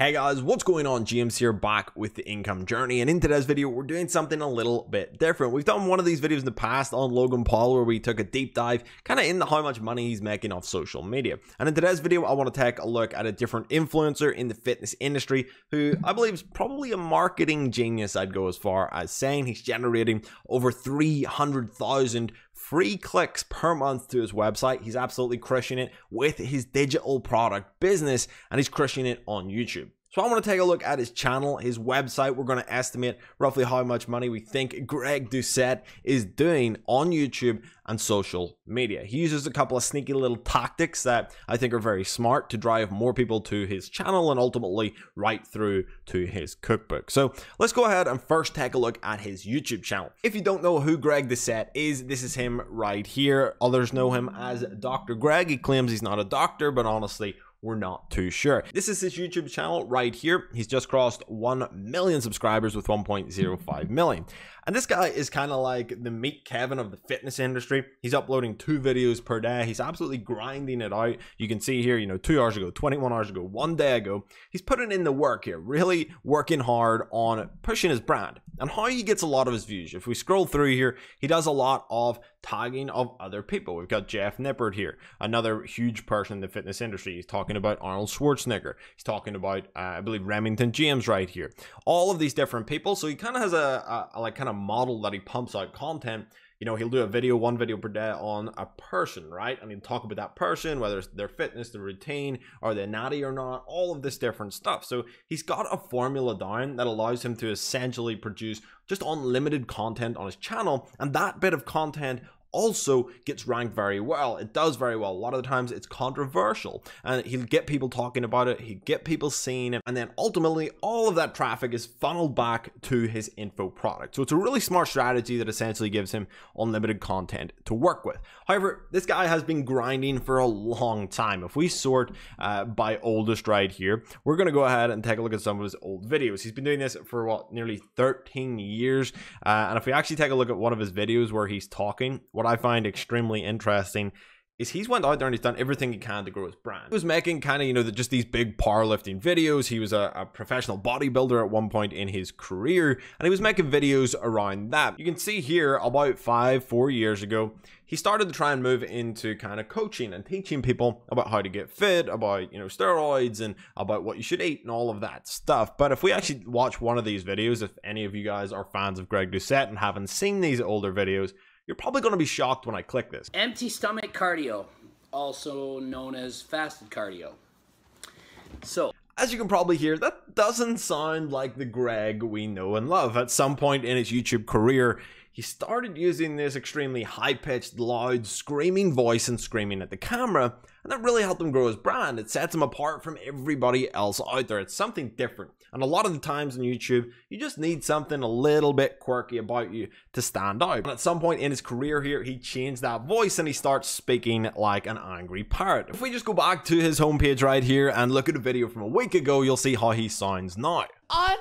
Hey guys, what's going on? James here back with the income journey and in today's video we're doing something a little bit different. We've done one of these videos in the past on Logan Paul where we took a deep dive kind of into how much money he's making off social media. And in today's video I want to take a look at a different influencer in the fitness industry who I believe is probably a marketing genius I'd go as far as saying he's generating over 300,000 free clicks per month to his website. He's absolutely crushing it with his digital product business and he's crushing it on YouTube. So I want to take a look at his channel, his website. We're going to estimate roughly how much money we think Greg Doucette is doing on YouTube and social media. He uses a couple of sneaky little tactics that I think are very smart to drive more people to his channel and ultimately right through to his cookbook. So let's go ahead and first take a look at his YouTube channel. If you don't know who Greg Doucette is, this is him right here. Others know him as Dr. Greg. He claims he's not a doctor, but honestly, we're not too sure. This is his YouTube channel right here. He's just crossed 1 million subscribers with 1.05 million. And this guy is kind of like the Meet Kevin of the fitness industry. He's uploading two videos per day. He's absolutely grinding it out. You can see here, you know, two hours ago, 21 hours ago, one day ago, he's putting in the work here, really working hard on pushing his brand and how he gets a lot of his views. If we scroll through here, he does a lot of tagging of other people. We've got Jeff Nippard here, another huge person in the fitness industry. He's talking about Arnold Schwarzenegger. He's talking about, uh, I believe, Remington James right here. All of these different people. So he kind of has a, a, a like kind of model that he pumps out content you know he'll do a video one video per day on a person right and he'll talk about that person whether it's their fitness their routine are they natty or not all of this different stuff so he's got a formula down that allows him to essentially produce just unlimited content on his channel and that bit of content also gets ranked very well. It does very well. A lot of the times it's controversial and he'll get people talking about it, he'll get people seeing it, and then ultimately all of that traffic is funneled back to his info product. So it's a really smart strategy that essentially gives him unlimited content to work with. However, this guy has been grinding for a long time. If we sort uh, by oldest right here, we're going to go ahead and take a look at some of his old videos. He's been doing this for what, nearly 13 years. Uh, and if we actually take a look at one of his videos where he's talking, what I find extremely interesting is he's went out there and he's done everything he can to grow his brand. He was making kind of, you know, the, just these big powerlifting videos. He was a, a, professional bodybuilder at one point in his career, and he was making videos around that. You can see here about five, four years ago, he started to try and move into kind of coaching and teaching people about how to get fit, about, you know, steroids and about what you should eat and all of that stuff. But if we actually watch one of these videos, if any of you guys are fans of Greg Doucette and haven't seen these older videos, you're probably going to be shocked when I click this. Empty stomach cardio, also known as fasted cardio. So, as you can probably hear, that doesn't sound like the Greg we know and love. At some point in his YouTube career, he started using this extremely high pitched, loud, screaming voice and screaming at the camera and that really helped him grow his brand. It sets him apart from everybody else out there. It's something different. And a lot of the times on YouTube, you just need something a little bit quirky about you to stand out. And at some point in his career here, he changed that voice and he starts speaking like an angry parrot. If we just go back to his homepage right here and look at a video from a week ago, you'll see how he sounds now. Un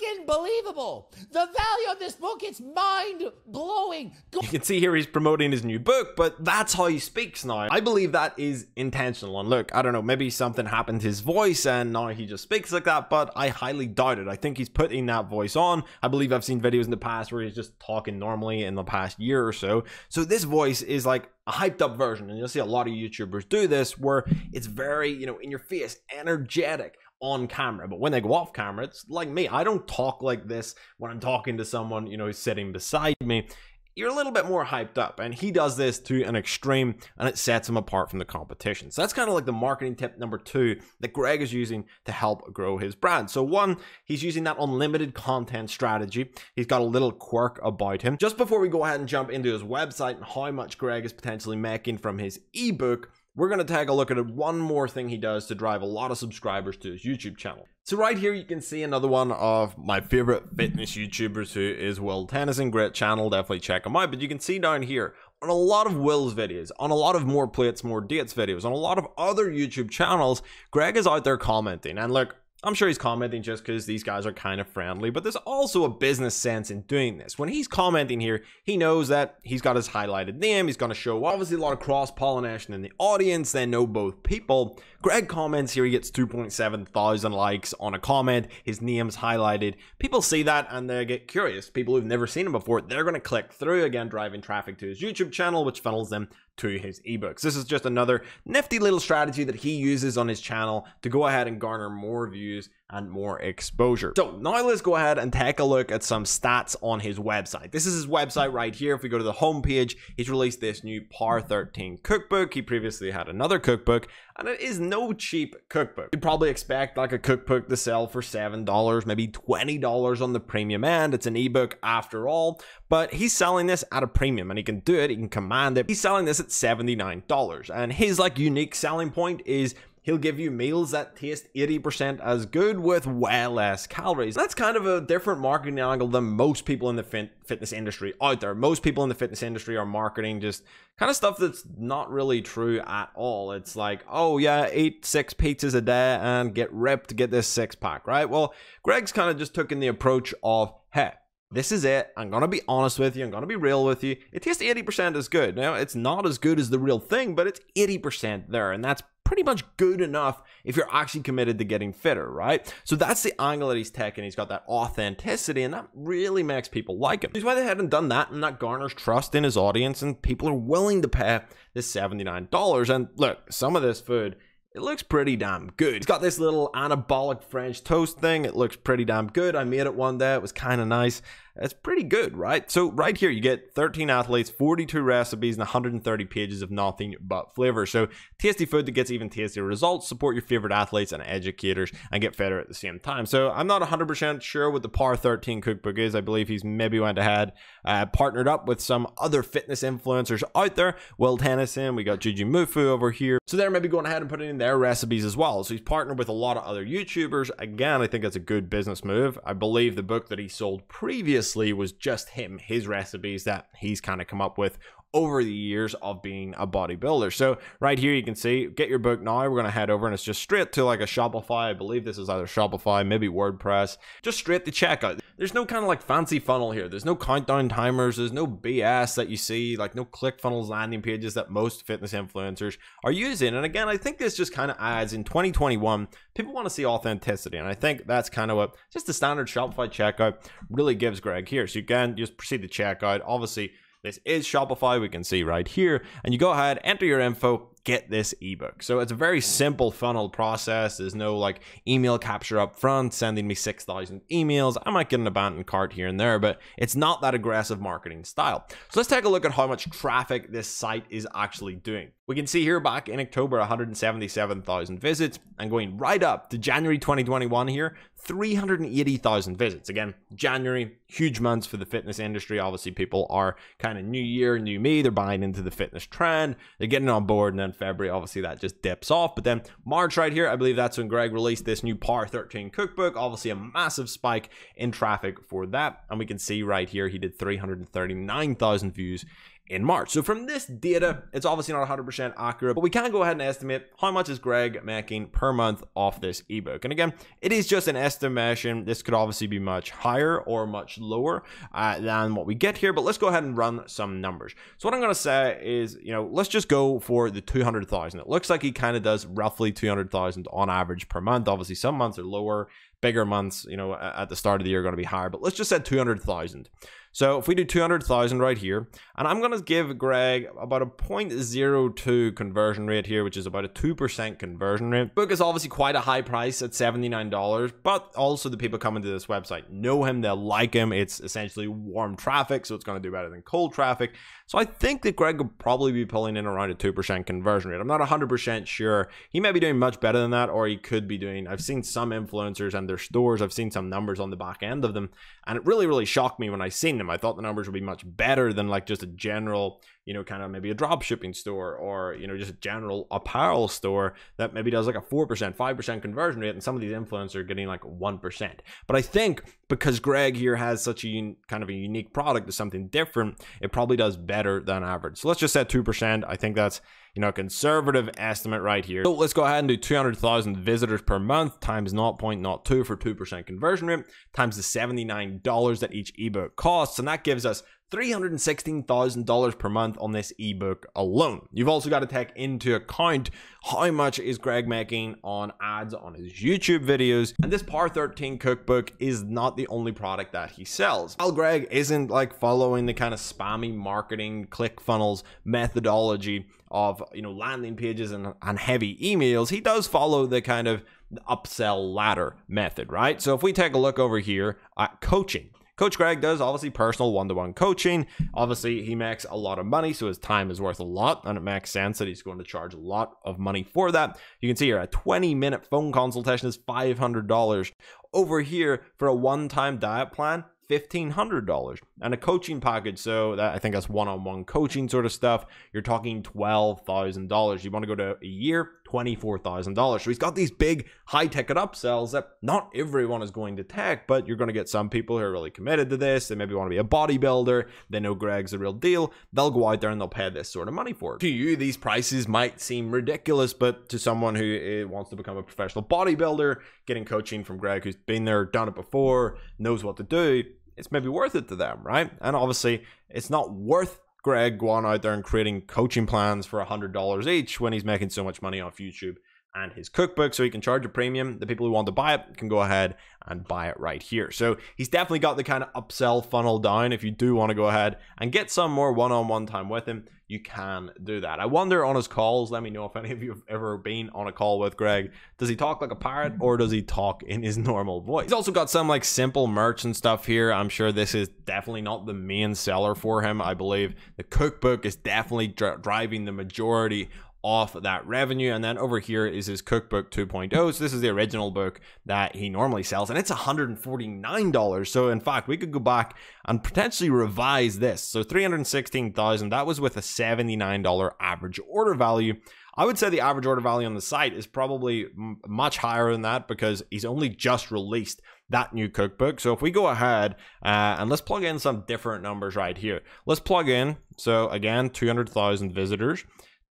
freaking believable. The value of this book, it's mind blowing. You can see here he's promoting his new book, but that's how he speaks now. I believe that is intentional. And look, I don't know, maybe something happened to his voice and now he just speaks like that, but I highly doubt it. I think he's putting that voice on. I believe I've seen videos in the past where he's just talking normally in the past year or so. So this voice is like a hyped up version. And you'll see a lot of YouTubers do this where it's very, you know, in your face, energetic on camera, but when they go off camera, it's like me. I don't talk like this when I'm talking to someone, you know, sitting beside me. You're a little bit more hyped up, and he does this to an extreme, and it sets him apart from the competition. So that's kind of like the marketing tip number two that Greg is using to help grow his brand. So, one, he's using that unlimited content strategy. He's got a little quirk about him. Just before we go ahead and jump into his website and how much Greg is potentially making from his ebook, we're going to take a look at it one more thing he does to drive a lot of subscribers to his YouTube channel. So right here you can see another one of my favorite fitness YouTubers who is Will Tennyson. Great channel, definitely check him out. But you can see down here on a lot of Will's videos, on a lot of more plates, more dates videos, on a lot of other YouTube channels, Greg is out there commenting. And look, I'm sure he's commenting just because these guys are kind of friendly, but there's also a business sense in doing this. When he's commenting here, he knows that he's got his highlighted name, he's going to show obviously a lot of cross pollination in the audience, they know both people. Greg comments here, he gets 2.7 thousand likes on a comment, his name's highlighted. People see that and they get curious. People who've never seen him before, they're going to click through again, driving traffic to his YouTube channel, which funnels them to his ebooks. This is just another nifty little strategy that he uses on his channel to go ahead and garner more views and more exposure. So now let's go ahead and take a look at some stats on his website. This is his website right here. If we go to the homepage, he's released this new Par 13 cookbook. He previously had another cookbook and it is no cheap cookbook. You'd probably expect like a cookbook to sell for $7, maybe $20 on the premium end. It's an ebook after all, but he's selling this at a premium and he can do it, he can command it. He's selling this at $79. And his like unique selling point is He'll give you meals that taste 80% as good with way less calories. That's kind of a different marketing angle than most people in the fit- fitness industry out there. Most people in the fitness industry are marketing just kind of stuff that's not really true at all. It's like, oh yeah, eat six pizzas a day and get ripped, to get this six pack, right? Well, Greg's kind of just took in the approach of, hey, this is it. I'm going to be honest with you. I'm going to be real with you. It tastes 80% as good. Now, it's not as good as the real thing, but it's 80% there. And that's pretty much good enough if you're actually committed to getting fitter, right? So that's the angle that he's taking. He's got that authenticity, and that really makes people like him. He's why they ahead and done that, and that garners trust in his audience, and people are willing to pay this $79. And look, some of this food it looks pretty damn good. It's got this little anabolic French toast thing. It looks pretty damn good. I made it one day. It was kind of nice. It's pretty good, right? So right here, you get 13 athletes, 42 recipes, and 130 pages of nothing but flavor. So tasty food that gets even tastier results. Support your favorite athletes and educators and get fitter at the same time. So I'm not 100% sure what the Par 13 cookbook is. I believe he's maybe went ahead, uh, partnered up with some other fitness influencers out there. Will Tennyson, we got Gigi Mufu over here. So they're maybe going ahead and putting in their recipes as well. So he's partnered with a lot of other YouTubers. Again, I think that's a good business move. I believe the book that he sold previously was just him, his recipes that he's kind of come up with over the years of being a bodybuilder. So right here you can see get your book now. We're to head over and it's just straight to like a Shopify. I believe this is either Shopify, maybe WordPress. Just straight to checkout. There's no kind of like fancy funnel here. There's no countdown timers. There's no BS that you see like no ClickFunnels landing pages that most fitness influencers are using. And again, I think this just kind of adds in 2021 people want to see authenticity and I think that's kind of what just the standard Shopify checkout really gives Greg here. So you can just proceed to checkout. Obviously this is Shopify, we can see right here. And you go ahead, enter your info, get this ebook. So it's a very simple funnel process. There's no like email capture up front, sending me 6,000 emails. I might get an abandoned cart here and there, but it's not that aggressive marketing style. So let's take a look at how much traffic this site is actually doing. We can see here back in October, 177,000 visits and going right up to January 2021 here, 380,000 visits. Again, January, huge months for the fitness industry. Obviously, people are kind of new year, new me. They're buying into the fitness trend. They're getting on board. And then February, obviously, that just dips off. But then March right here, I believe that's when Greg released this new Par 13 cookbook. Obviously, a massive spike in traffic for that. And we can see right here, he did 339,000 views in March. So from this data, it's obviously not 100% accurate, but we can go ahead and estimate how much is Greg making per month off this ebook. And again, it is just an estimation. This could obviously be much higher or much lower uh, than what we get here, but let's go ahead and run some numbers. So what I'm going to say is, you know, let's just go for the 200,000. It looks like he kind of does roughly 200,000 on average per month. Obviously, some months are lower, bigger months, you know, at the start of the year are going to be higher, but let's just say 200,000. So if we do 200,000 right here, and I'm going to give Greg about a 0.02 conversion rate here, which is about a 2% conversion rate. Book is obviously quite a high price at $79, but also the people coming to this website know him, they'll like him. It's essentially warm traffic, so it's going to do better than cold traffic. So I think that Greg could probably be pulling in around a 2% conversion rate. I'm not 100% sure. He may be doing much better than that, or he could be doing, I've seen some influencers and their stores, I've seen some numbers on the back end of them, and it really, really shocked me when I seen them. I thought the numbers would be much better than like just a general, you know, kind of maybe a drop shipping store or, you know, just a general apparel store that maybe does like a 4%, 5% conversion rate. And some of these influencers are getting like 1%. But I think because Greg here has such a kind of a unique product to something different, it probably does better than average. So let's just set 2%. I think that's you know, a conservative estimate right here. So let's go ahead and do 200,000 visitors per month times 0.02 for 2% conversion rate times the $79 that each ebook costs. And that gives us $316,000 per month on this ebook alone. You've also got to take into account how much is Greg making on ads on his YouTube videos. And this Par 13 cookbook is not the only product that he sells. While Greg isn't like following the kind of spammy marketing click funnels methodology of, you know, landing pages and, and heavy emails, he does follow the kind of upsell ladder method, right? So if we take a look over here at coaching, Coach Greg does obviously personal one to one coaching. Obviously, he makes a lot of money, so his time is worth a lot, and it makes sense that he's going to charge a lot of money for that. You can see here a 20 minute phone consultation is $500. Over here, for a one time diet plan, $1,500 and a coaching package. So that I think that's one-on-one coaching sort of stuff. You're talking $12,000. You want to go to a year, $24,000. So he's got these big high ticket upsells that not everyone is going to take, but you're going to get some people who are really committed to this. They maybe want to be a bodybuilder. They know Greg's the real deal. They'll go out there and they'll pay this sort of money for it. To you, these prices might seem ridiculous, but to someone who eh, wants to become a professional bodybuilder, getting coaching from Greg, who's been there, done it before, knows what to do, it's maybe worth it to them, right? And obviously, it's not worth Greg going out there and creating coaching plans for $100 each when he's making so much money off YouTube and his cookbook so he can charge a premium. The people who want to buy it can go ahead and buy it right here. So he's definitely got the kind of upsell funnel down. If you do want to go ahead and get some more one on one time with him, you can do that. I wonder on his calls, let me know if any of you have ever been on a call with Greg. Does he talk like a pirate or does he talk in his normal voice? He's also got some like simple merch and stuff here. I'm sure this is definitely not the main seller for him. I believe the cookbook is definitely dri- driving the majority off that revenue. And then over here is his cookbook 2.0. So this is the original book that he normally sells, and it's $149. So in fact, we could go back and potentially revise this. So 316,000, that was with a $79 average order value. I would say the average order value on the site is probably much higher than that because he's only just released that new cookbook. So if we go ahead uh, and let's plug in some different numbers right here. Let's plug in, so again, 200,000 visitors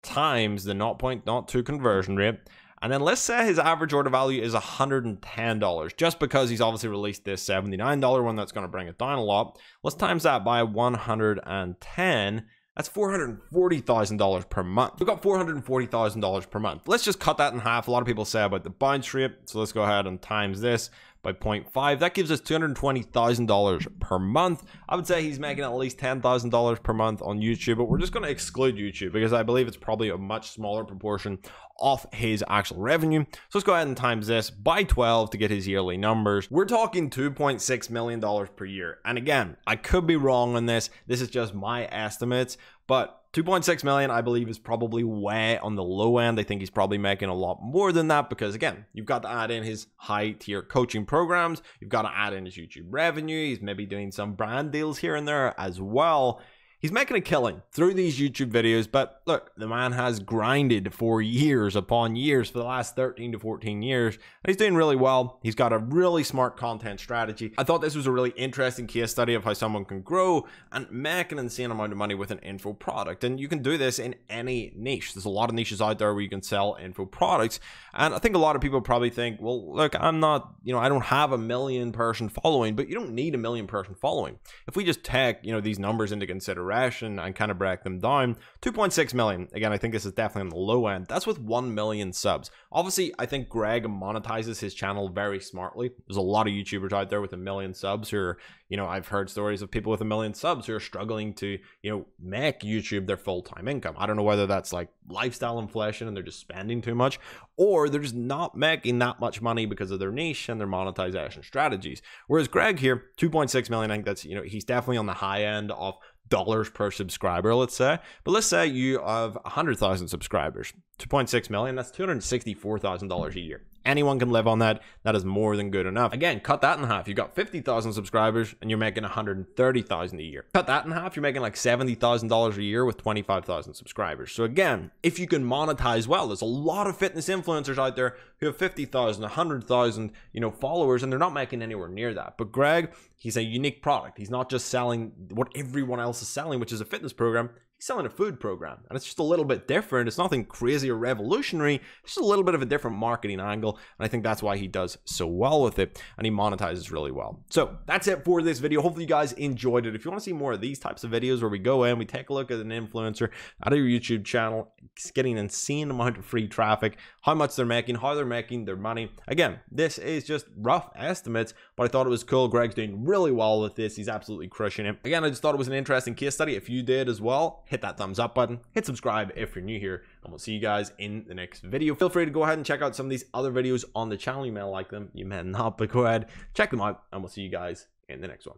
times the 0.02 conversion rate. And then let's say his average order value is $110, just because he's obviously released this $79 one that's going to bring it down a lot. Let's times that by 110. That's $440,000 per month. We've got $440,000 per month. Let's just cut that in half. A lot of people say about the bounce rate. So let's go ahead and times this by 0.5. That gives us $220,000 per month. I would say he's making at least $10,000 per month on YouTube, but we're just going to exclude YouTube because I believe it's probably a much smaller proportion of his actual revenue. So let's go ahead and times this by 12 to get his yearly numbers. We're talking $2.6 million per year. And again, I could be wrong on this. This is just my estimates, but 2.6 million, I believe, is probably way on the low end. I think he's probably making a lot more than that because, again, you've got to add in his high tier coaching programs. You've got to add in his YouTube revenue. He's maybe doing some brand deals here and there as well. He's making a killing through these YouTube videos, but look, the man has grinded for years upon years for the last 13 to 14 years, and he's doing really well. He's got a really smart content strategy. I thought this was a really interesting case study of how someone can grow and make an insane amount of money with an info product. And you can do this in any niche. There's a lot of niches out there where you can sell info products. And I think a lot of people probably think, well, look, I'm not, you know, I don't have a million person following, but you don't need a million person following. If we just take, you know, these numbers into consideration, consideration and kind of break them down. 2.6 million. Again, I think this is definitely on the low end. That's with 1 million subs. Obviously, I think Greg monetizes his channel very smartly. There's a lot of YouTubers out there with a million subs who are, you know, I've heard stories of people with a million subs who are struggling to, you know, make YouTube their full time income. I don't know whether that's like lifestyle inflation and they're just spending too much, or they're just not making that much money because of their niche and their monetization strategies. Whereas Greg here, 2.6 million, I think that's, you know, he's definitely on the high end of dollars per subscriber, let's say. But let's say you have 100,000 subscribers, 2.6 million, that's $264,000 a year. Anyone can live on that. That is more than good enough. Again, cut that in half. You got 50,000 subscribers and you're making 130,000 a year. Cut that in half, you're making like $70,000 a year with 25,000 subscribers. So again, if you can monetize well, there's a lot of fitness influencers out there who have 50,000, 100,000, you know, followers and they're not making anywhere near that. But Greg, he's a unique product. He's not just selling what everyone else is selling, which is a fitness program. He's selling a food program and it's just a little bit different. It's nothing crazy or revolutionary. It's just a little bit of a different marketing angle and i think that's why he does so well with it and he monetizes really well. So that's it for this video. Hopefully you guys enjoyed it. If you want to see more of these types of videos where we go in we take a look at an influencer out of your youtube channel getting an insane amount of free traffic how much they're making how they're making their money. Again this is just rough estimates but i thought it was cool. Greg's doing really well with this. He's absolutely crushing it. Again i just thought it was an interesting case study if you did as well hit that thumbs up button, hit subscribe if you're new here, and we'll see you guys in the next video. Feel free to go ahead and check out some of these other videos on the channel. You may like them, you may not, but go ahead, check them out, and we'll see you guys in the next one.